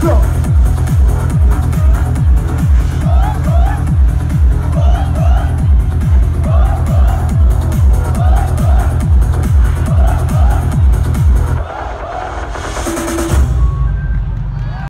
go.